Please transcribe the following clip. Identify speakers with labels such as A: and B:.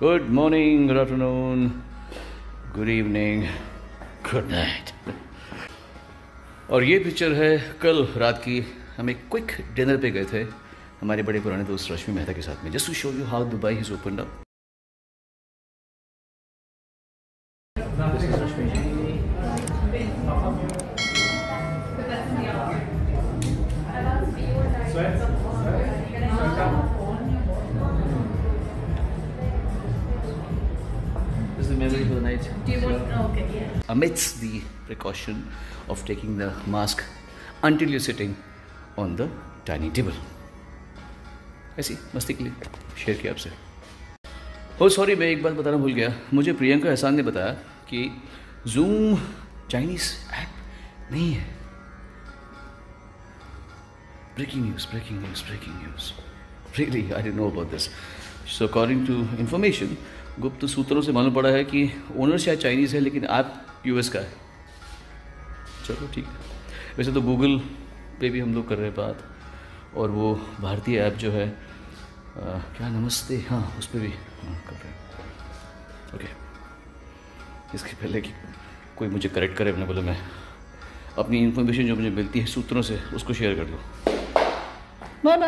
A: Good morning good afternoon good evening good night और ये picture है कल रात की, हम एक क्विक डिनर पे गए थे, हमारे बड़े पुराने दोस्त रश्मि मेहता के साथ में। Just to show you how Dubai is open up amidst the precaution of taking the mask until you're sitting on the dining table. ऐसी मस्ती के लिए शेयर किया आपसे। oh, हो सॉरी मैं एक बात बताना भूल गया। मुझे प्रियंका एहसान ने बताया कि जूम चाइनीज़ ऐप नहीं है। Breaking news breaking news breaking news really I don't know about this so according to information गुप्त सूत्रों से मालूम पड़ा है कि ओनर शायद चाइनीज़ है लेकिन ऐप यूएस का है। चलो ठीक है। वैसे तो गूगल पे भी हम लोग कर रहे हैं बात और वो भारतीय ऐप जो है आ, क्या नमस्ते हाँ उस पर भी हाँ कर रहे हैं। ओके। इसके पहले कि कोई मुझे करेक्ट करे अपने बोले मैं अपनी इन्फॉर्मेशन जो मुझे मिलती है सूत्रों से उसको शेयर कर दो। बाय